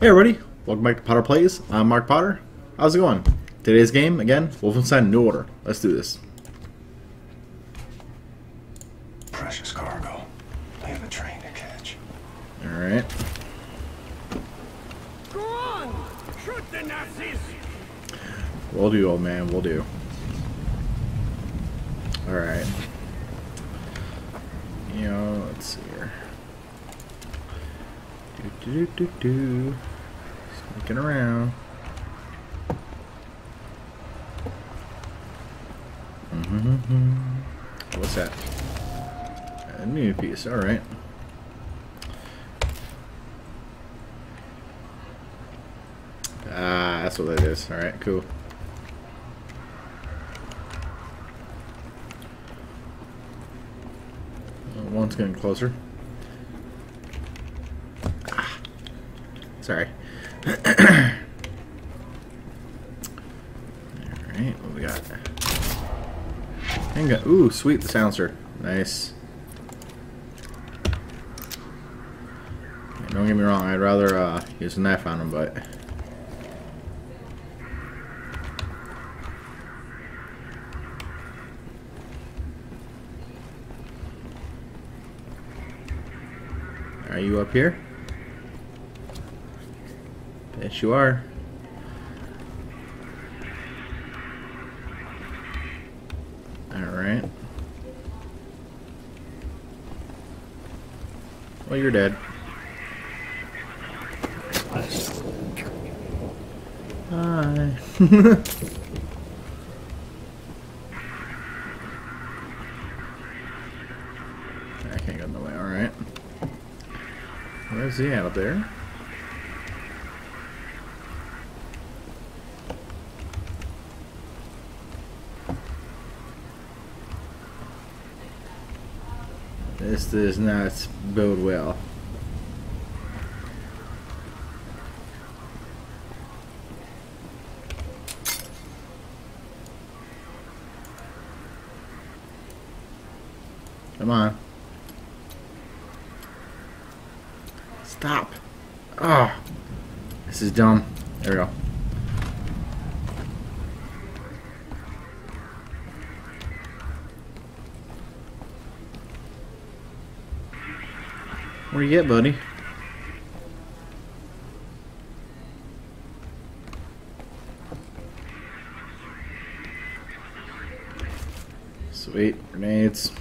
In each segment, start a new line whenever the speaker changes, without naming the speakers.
Hey everybody, welcome back to Potter Plays. I'm Mark Potter. How's it going? Today's game, again, Wolfenstein New Order. Let's do this.
Precious cargo. I have a train to catch.
Alright.
Go on! Shoot the Nazis!
We'll do, old man, we'll do. Alright. You know, let's see here. Do do do do. Sneaking around. Mm-hmm. What's that? A new piece, alright. Ah, that's what that is. Alright, cool. Uh, One's getting closer. Sorry. Alright, what we got? Ooh, sweet, the silencer. Nice. Don't get me wrong, I'd rather uh, use a knife on him, but... Are you up here? Yes, you are. Alright. Well, you're dead. Hi. I can't get in the way, alright. Where's he up there? This does not bode well. Come on. Stop. Oh. This is dumb. There we go. Where you at, buddy? Sweet. Grenades.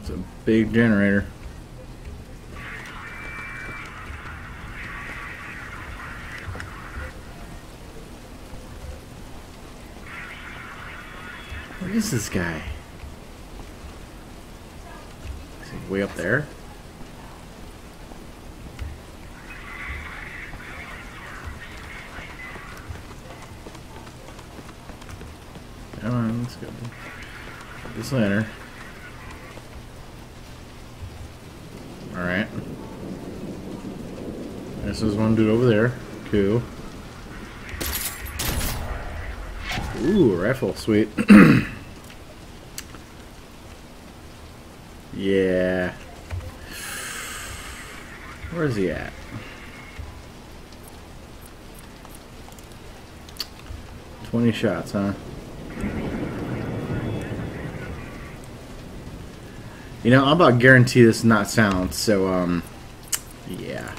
It's a big generator. Where is this guy? Is he way up there? Come on, let's go. This lantern. Alright. This is one dude over there. Cool. Ooh, rifle, sweet. yeah. Where's he at? Twenty shots, huh? You know, I'm about to guarantee this is not sound, so um yeah.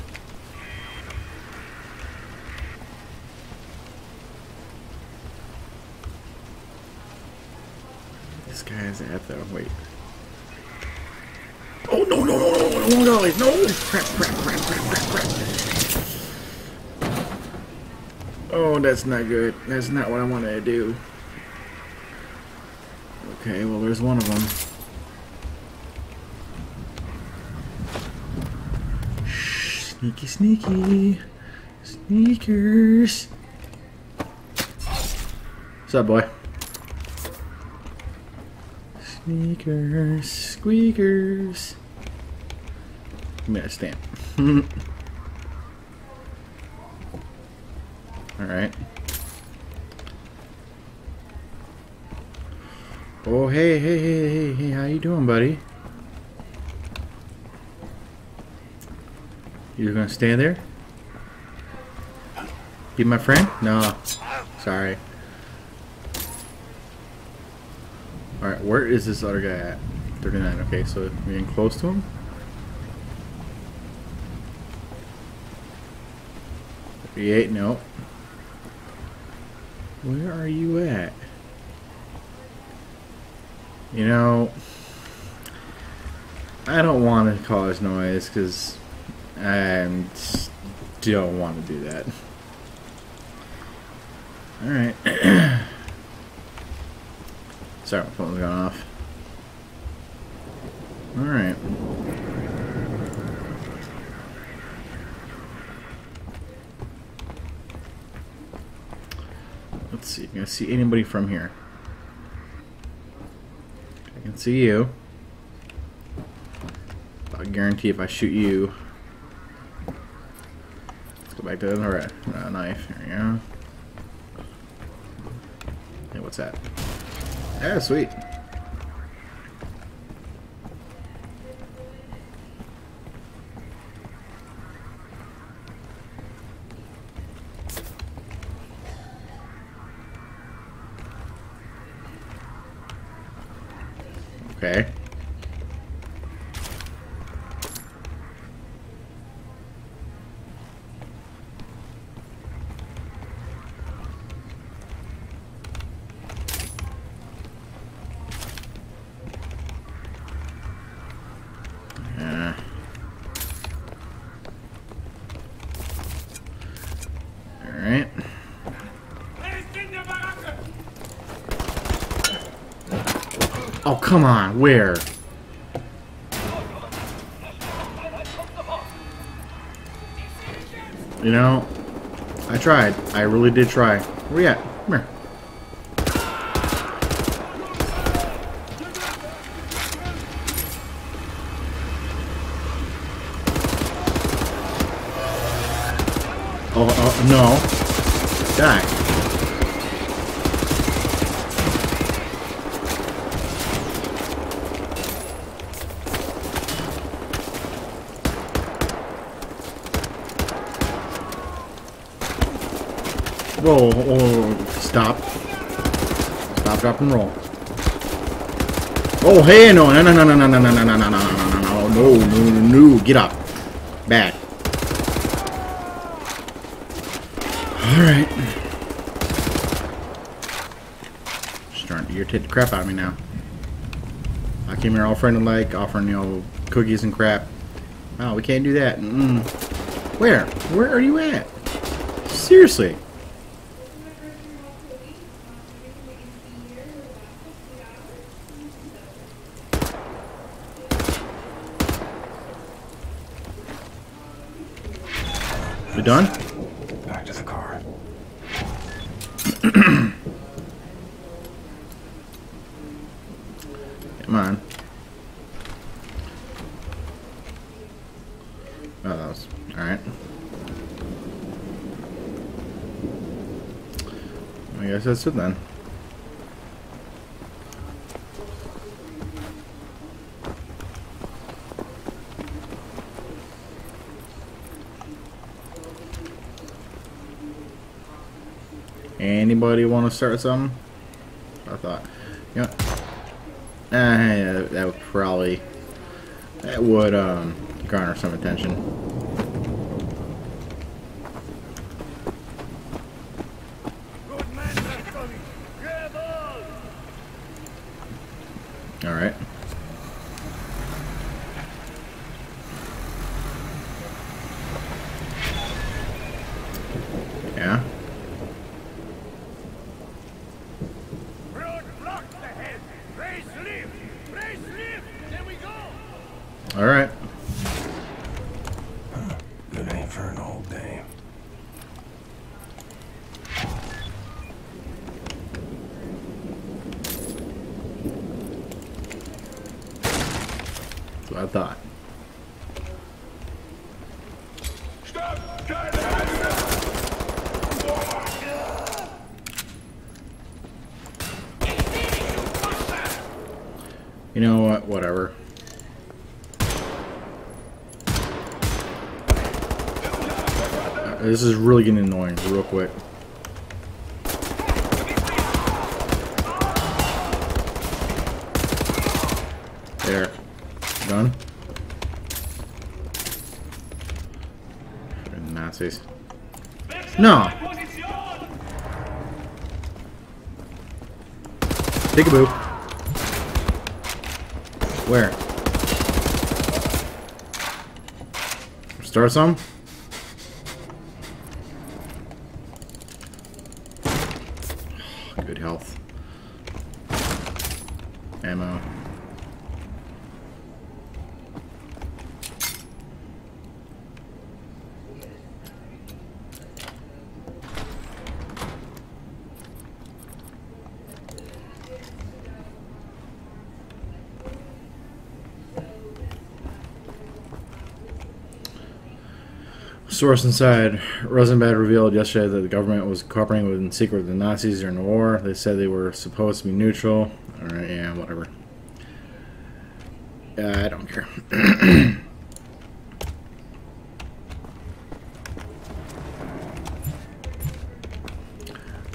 This guy is at though. Wait. Oh no no no no no no no no! Crap crap crap crap crap crap! Oh, that's not good. That's not what I wanted to do. Okay, well there's one of them. Shh, sneaky sneaky, sneakers. What's up, boy? Squeakers, squeakers. Give me that stamp. Alright. Oh, hey, hey, hey, hey, hey, how you doing, buddy? You're gonna stand there? Be my friend? No. Sorry. Alright, where is this other guy at? 39, okay, so we're getting close to him? Thirty-eight, no. Where are you at? You know, I don't want to cause noise because I don't want to do that. Alright. Sorry, my phone's gone off. Alright. Let's see. Can I see anybody from here? I can see you. I guarantee if I shoot you. Let's go back to the right, uh, knife. There we go. Hey, what's that? Yeah, sweet. Okay. Oh, come on. Where? You know, I tried. I really did try. Where you at? Come here. Oh, oh, no. Die. Whoa, whoa, stop. Stop, drop, and roll. Oh, hey, no, no, no, no, no, no, no, no, no, no, no, no, no, no, no, no, no, get up. Back. Alright. Starting to irritate the crap out of me now. I came here all friendly like, offering, you know, cookies and crap. Oh, we can't do that. Mm -mm. Where? Where are you at? Seriously. We done?
Back to the car.
Come on. Oh, that was alright. I guess that's it then. Anybody want to start something? I thought, you know, uh, yeah, that would probably that would um, garner some attention.
Good man, Bertoni! Grab all!
All right. Yeah.
Road blocks ahead! Raise lift! Raise lift! There we go!
All right.
Good aim for an old dame.
That's what I thought. You know what? Whatever. This is really getting annoying real quick. There. Done. Nazis. No! Take a boo. Where? Start some? Good health. Ammo. Source inside Rosenbad revealed yesterday that the government was cooperating with in secret with the Nazis during the war. They said they were supposed to be neutral. Alright, yeah, whatever. Uh, I don't care.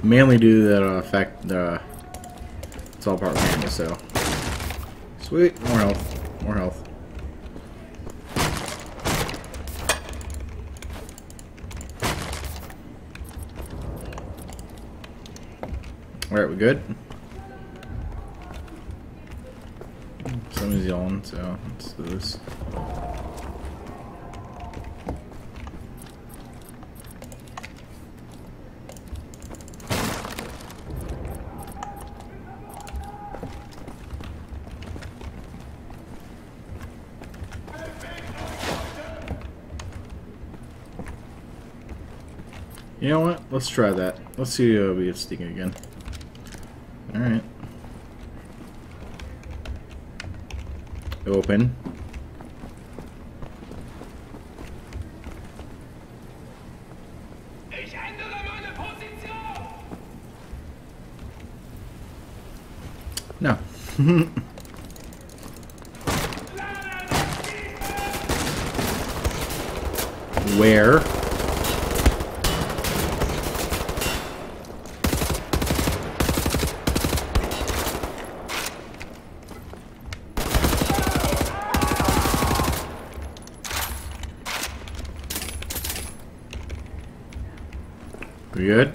Mainly due to that uh, fact uh, it's all propaganda, so. Sweet, more health. More health. Alright, we good? Somebody's yelling, so let's do this. You know what? Let's try that. Let's see if we get sneaking again. Alright. Open. No. Where? We good?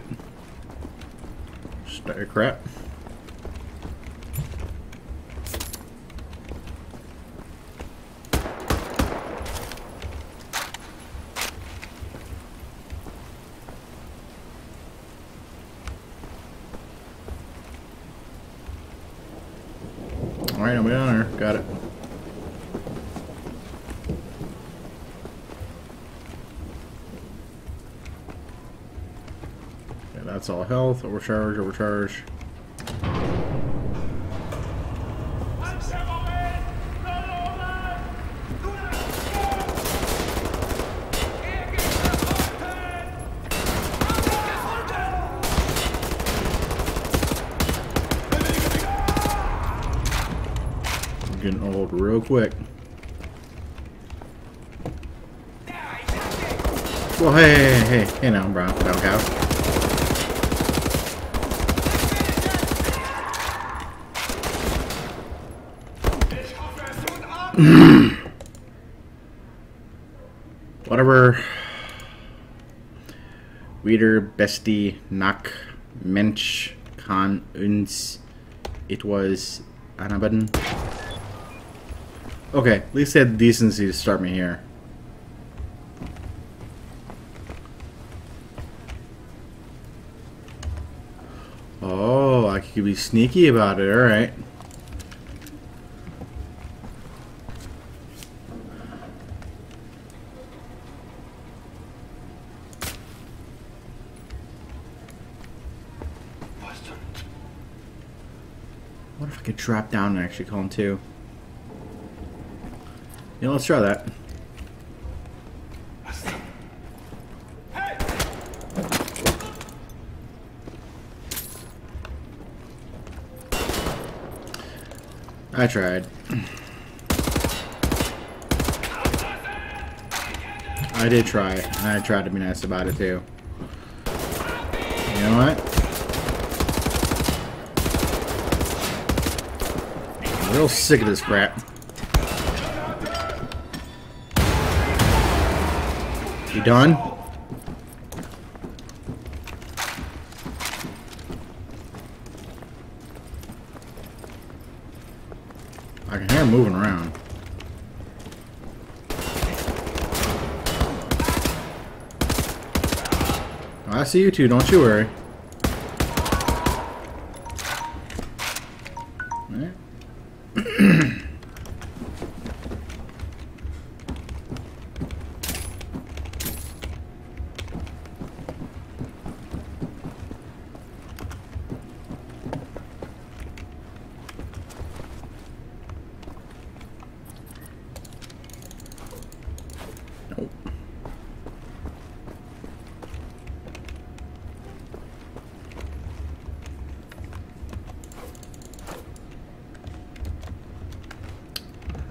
Start your crap. Alright, nobody on there. Got it. Okay, that's all health. Overcharge, overcharge. I'm getting old real quick. Well, hey, hey, hey, hey, now,
hoffe, es tut!
Whatever. Wieder Besti nach Mensch kann uns it was Anabaden. Okay, at least they had decency to start me here. Oh, I could be sneaky about it, alright. What if I could drop down and actually call him too? Yeah, let's try that. I tried. I did try and I tried to be nice about it too. You know what? I'm real sick of this crap. You done? I can hear him moving around. I see you too, don't you worry.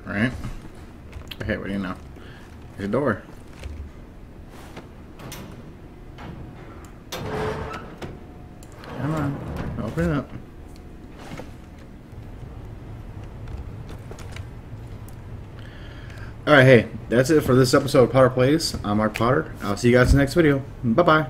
Alright. Okay, what do you know? There's a door. Come on. Open it up. Alright, hey, that's it for this episode of Potter Plays. I'm Mark Potter. I'll see you guys in the next video. Bye-bye.